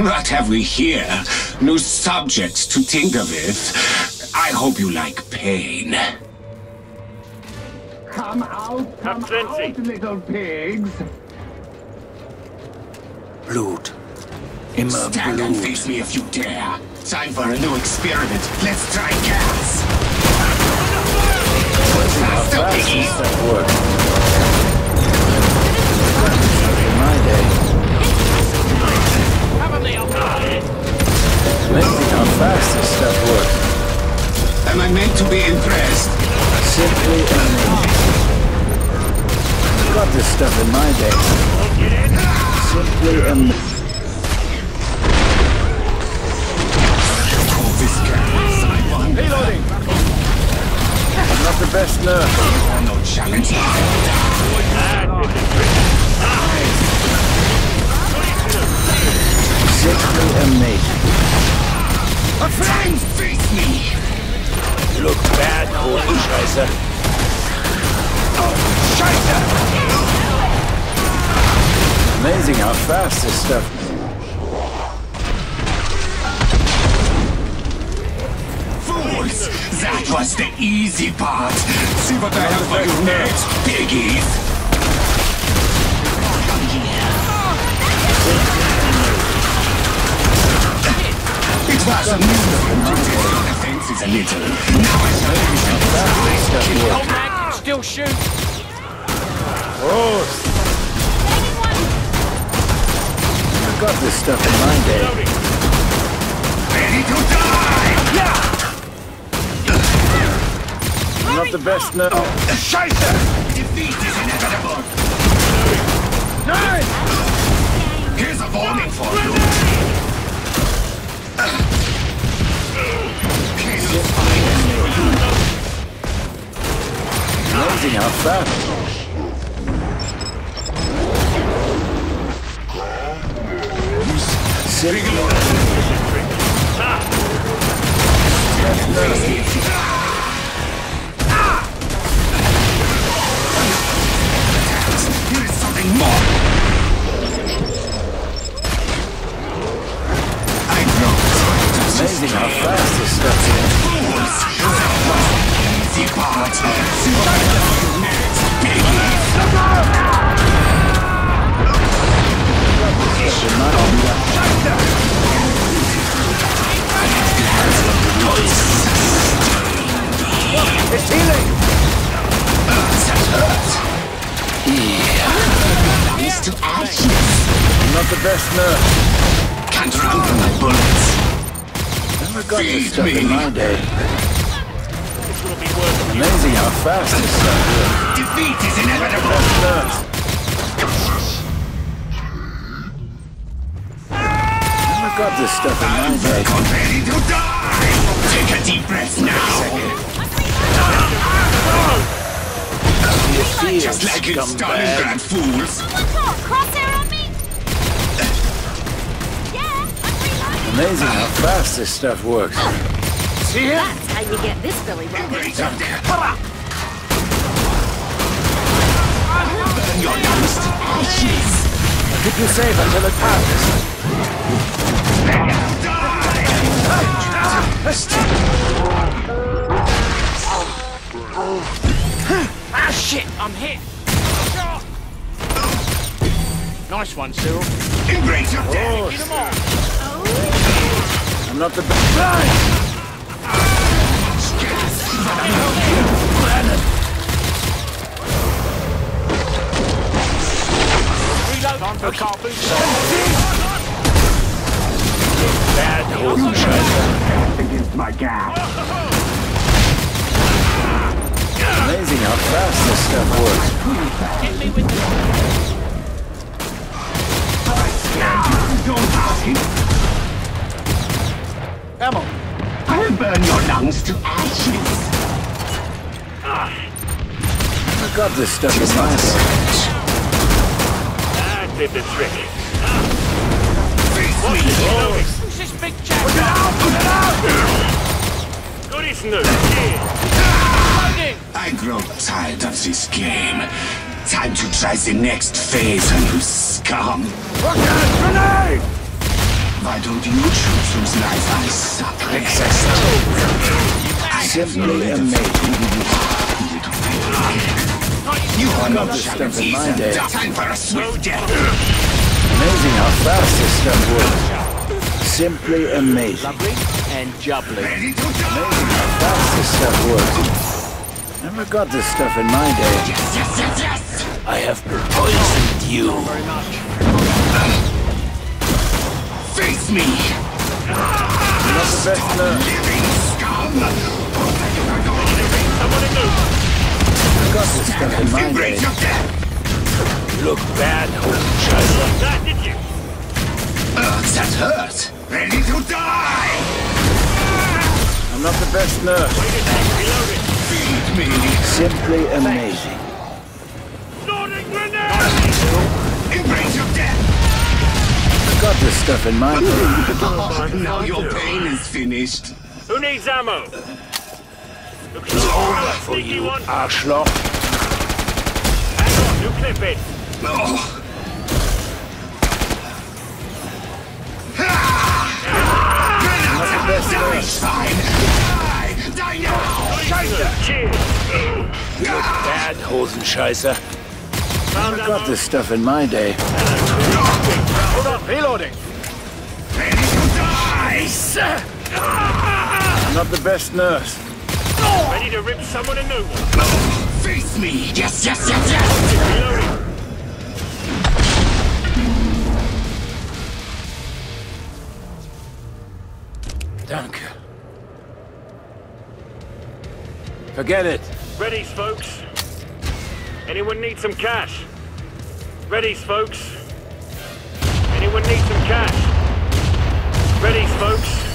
What have we here? New subjects to tinker with. I hope you like pain. Come out, come plenty. out, little pigs. Blood. Immer Stand and face me if you dare. Time for a new experiment. Let's try gas. Faster, Fast piggy. Got this stuff in my day. Simply amazing. Call this gas. I want Reloading! I'm not the best nurse. Oh, no challenge. Simply amazing. Try and face me. You look bad, holy Scheiße. Oh, Amazing how fast this stuff. Fools! That was the easy part. See what I have for you next, piggies. It was amusing to test your defenses a little. Now I shall use your Old man can still shoot. Oh, I got this stuff in my day. Ready to die! Not the best nurse. Scheiße! Defeat is inevitable. Nein! Here's a warning for you. Amazing how fast. Simply Here is something more. The best nurse. Can't run from the bullets. Never got this Feed stuff in my day. This will be worth Amazing how fast this stuff is. Defeat is inevitable. Best nurse. Never got this stuff in my day. Got ready to die. Take a deep breath now. Just like in Stalingrad, fools. Crosshair on me? Amazing how fast this stuff works. See ya? That's how you get this Billy Robbins. Right up there. Burn your to ashes. Keep you safe until it passes. Ah, shit! I'm hit! Nice one, Cyril. Embrace your death. Not the best. Reload! For. Bad holy Against my gas. Amazing how fast this stuff works. Hit me with the... Don't ask him. Ammo. I'll burn your lungs to ashes. I got this stuff in my day. That did the trick. Face me. Who's this big chap? Put it out! Put it out! Good as new. I grow tired of this game. Time to try the next phase on you scum. Rocket grenade! Why don't you choose whose life I suffer? Simply amazing. You are got not this sharp stuff in my day. Time for a swift death. Amazing how fast this stuff works. Simply amazing. Lovely and jubbly. Amazing how fast this stuff works. Never got this stuff in my day. Yes, yes, yes, yes. I have poisoned you. Very much. Face me. Not the best nurse. Living scum. Someone in move. I got this stuff in my day. Embrace your death. Look bad, Scheiße. That did you? Ugh, that hurt. Ready to die. I'm not the best nurse. Wait a sec. Reloading. Feed me. Simply amazing. Got this stuff in my day. Oh, now your pain is finished. Who needs ammo? Looks like a sneaky one. Arschloch. Hang on, new clip in. Oh. Not the best Die, nurse. fine. Die. Die now. Cheers. Bad Hosenscheißer. Found I got ammo. this stuff in my day. Not the best nurse. Ready to rip someone a new one. Face me. Yes, yes, yes, yes. Reloading. Danke. Forget it. Readies, folks. Anyone need some cash? Readies, folks. Anyone need some cash? Readies, folks.